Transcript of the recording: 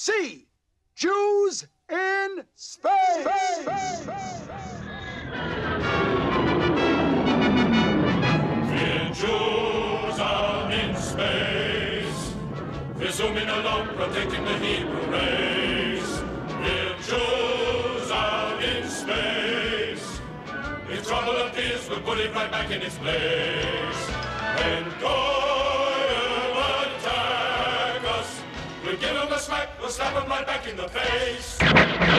C. Jews in space. The Jews are in space. They're zooming along, protecting the Hebrew race. The Jews in space. If trouble appears, we'll put it right back in its place. We'll slap 'em right back in the face.